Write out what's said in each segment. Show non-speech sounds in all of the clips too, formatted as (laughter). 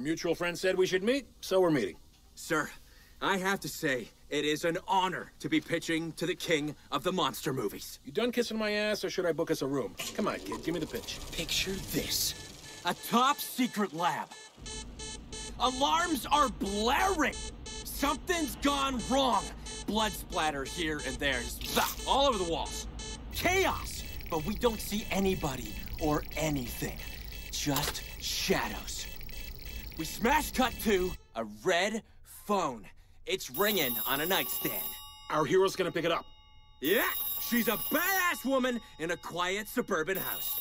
Our mutual friend said we should meet, so we're meeting. Sir, I have to say, it is an honor to be pitching to the king of the monster movies. You done kissing my ass, or should I book us a room? Come on, kid, give me the pitch. Picture this. A top secret lab. Alarms are blaring. Something's gone wrong. Blood splatter here and there, just all over the walls. Chaos, but we don't see anybody or anything. Just shadows. We smash cut to a red phone. It's ringing on a nightstand. Our hero's gonna pick it up. Yeah, she's a badass woman in a quiet suburban house.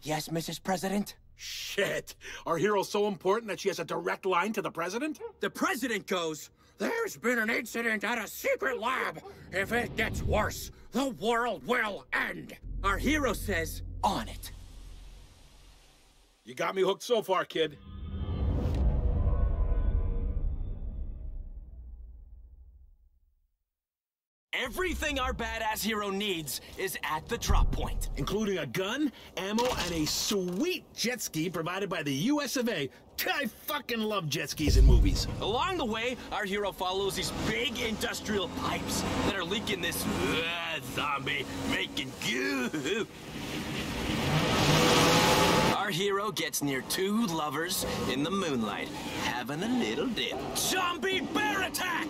Yes, Mrs. President? Shit. Our hero's so important that she has a direct line to the president? The president goes, There's been an incident at a secret lab. If it gets worse, the world will end. Our hero says, On it. You got me hooked so far, kid. Everything our badass hero needs is at the drop point. Including a gun, ammo, and a sweet jet ski provided by the US of A. I fucking love jet skis in movies. Along the way, our hero follows these big industrial pipes that are leaking this uh, zombie making goo. Our hero gets near two lovers in the moonlight, having a little dip. Zombie bear attack!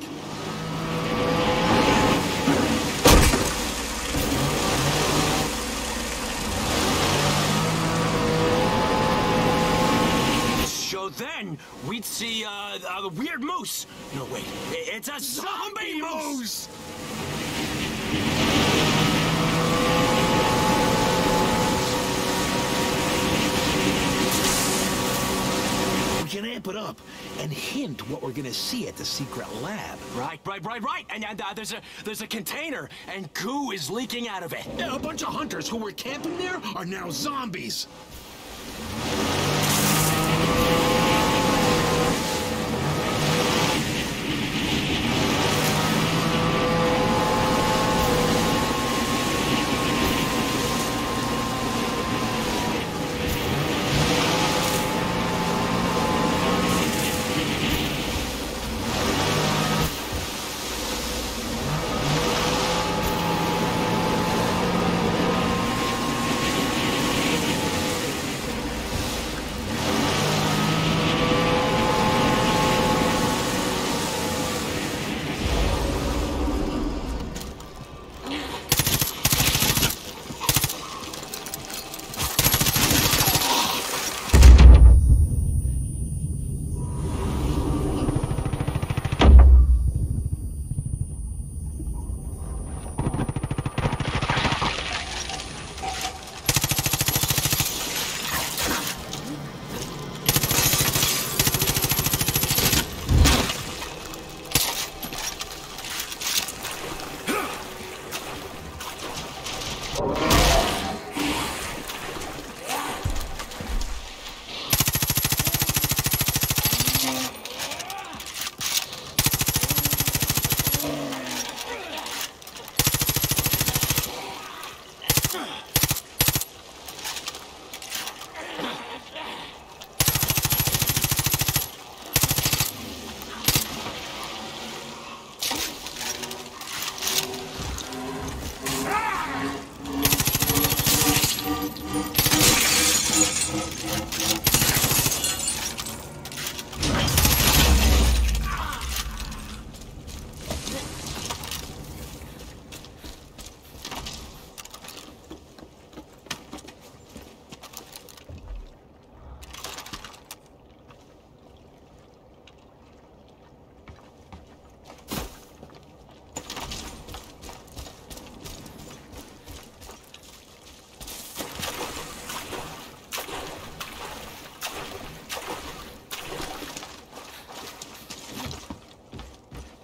So then, we'd see, uh, uh, the weird moose. No, wait, it's a zombie, moose! We can amp it up and hint what we're gonna see at the secret lab. Right, right, right, right. And, and uh, there's a there's a container, and goo is leaking out of it. Yeah, a bunch of hunters who were camping there are now zombies.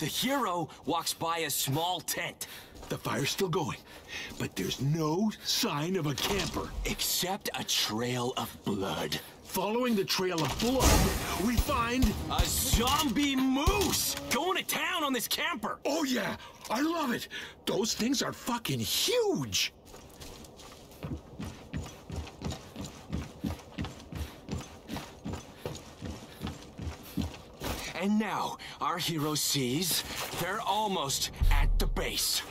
Hero walks by a small tent, The fire's still going, but there's no sign of a camper. except a trail of blood. Following the trail of blood, we find. A zombie moose going to town on this camper. Oh, yeah, I love it. Those things are fucking huge. And now, our hero sees they're almost at the base.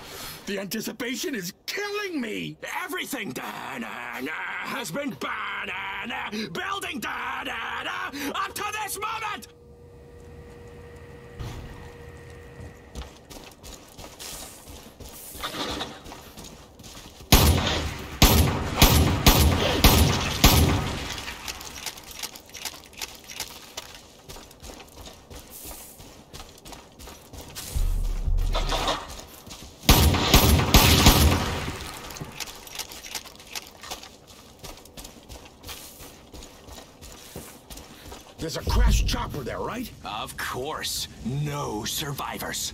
The anticipation is killing me! Everything da, da, da, has been ba, da, da, building da, da, da, up to this moment! There's a crashed chopper there, right? Of course, no survivors.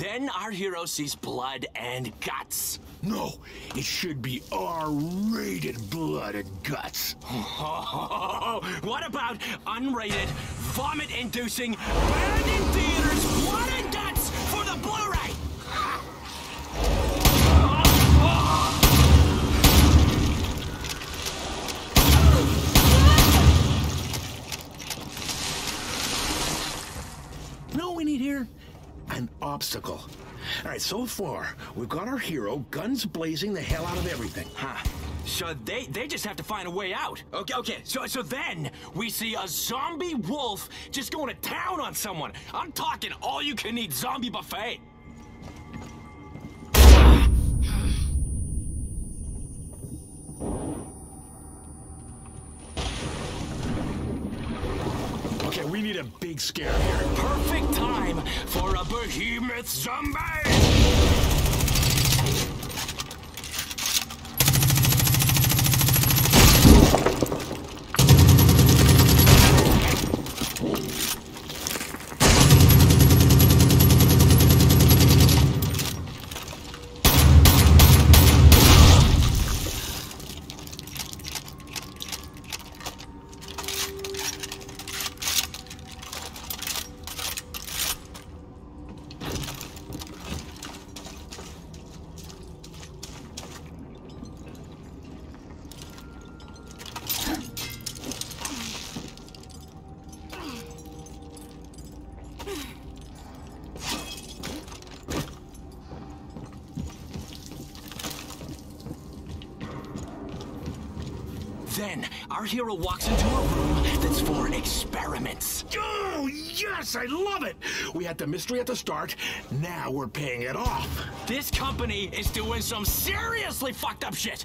Then our hero sees blood and guts. No, it should be R-rated blood and guts. (laughs) what about unrated, vomit-inducing, banned in theaters, blood and guts for the Blu-ray? (laughs) You we need here? An obstacle. All right, so far, we've got our hero, guns blazing the hell out of everything. Huh. So they they just have to find a way out. Okay, okay. So so then we see a zombie wolf just going to town on someone. I'm talking all you can eat zombie buffet. Okay, we need a big scare here. Perfect time for a behemoth zombie. Then our hero walks into a room that's for experiments. Oh, yes, I love it. We had the mystery at the start. Now we're paying it off. This company is doing some seriously fucked up shit.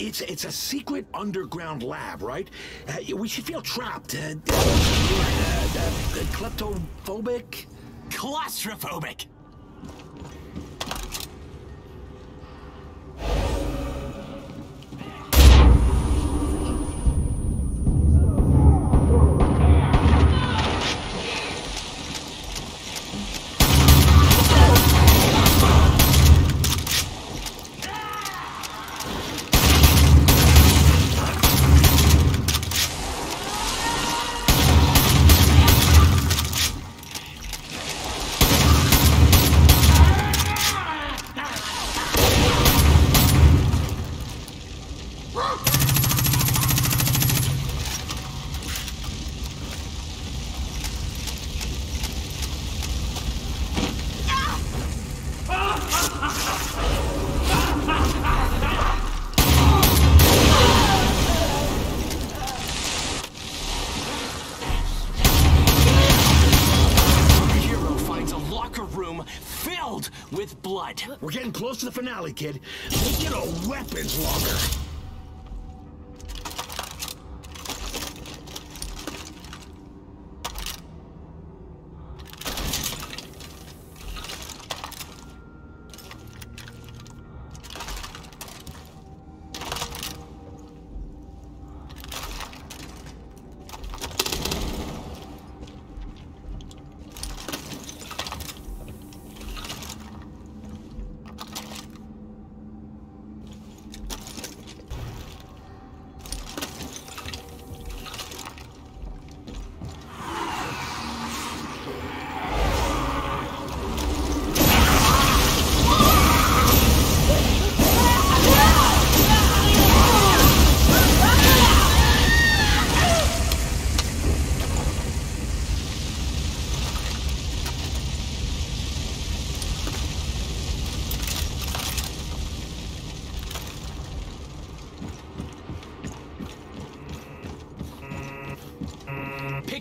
It's it's a secret underground lab, right? Uh, we should feel trapped. Uh, uh, uh, uh, kleptophobic. Claustrophobic. Close to the finale, kid. Make it a weapons locker.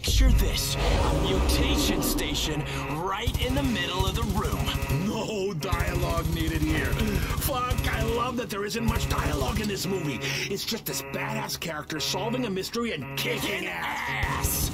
Picture this, a mutation station right in the middle of the room. No dialogue needed here. Fuck, I love that there isn't much dialogue in this movie. It's just this badass character solving a mystery and kicking ass.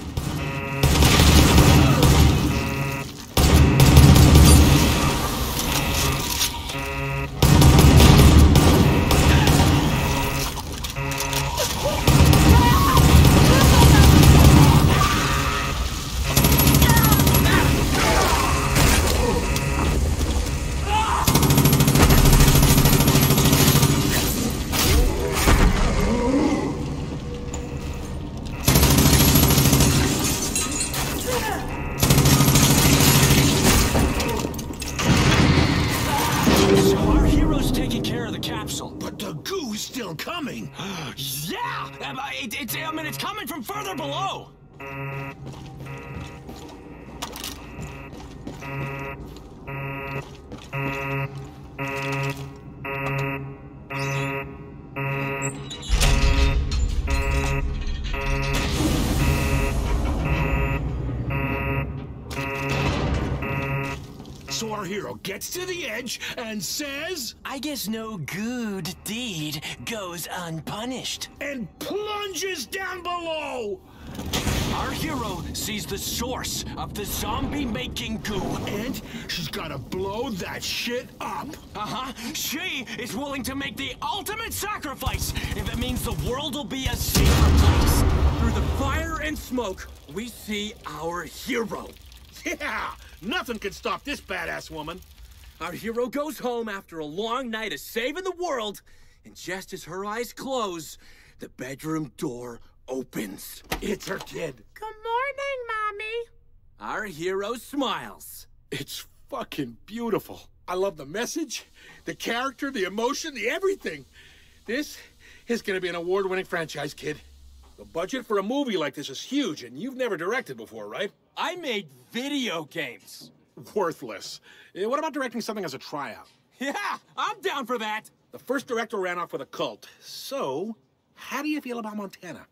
Taking care of the capsule. But the goo's still coming. (gasps) Yeah! It, I mean, it's coming from further below. So our hero gets to the edge and says, I guess no good deed goes unpunished. and plunges down below. Our hero sees the source of the zombie-making goo. And she's gotta blow that shit up. Uh-huh. She is willing to make the ultimate sacrifice if it means the world will be a safer place. Through the fire and smoke, we see our hero. (laughs) Yeah, nothing can stop this badass woman. Our hero goes home after a long night of saving the world, and just as her eyes close, the bedroom door opens. It's her kid. Good morning, Mommy. Our hero smiles. It's fucking beautiful. I love the message, the character, the emotion, the everything. This is gonna be an award winning franchise, kid. The budget for a movie like this is huge, and you've never directed before, right? I made video games. Worthless. Eh, What about directing something as a tryout? Yeah, I'm down for that. The first director ran off with a cult. So, how do you feel about Montana?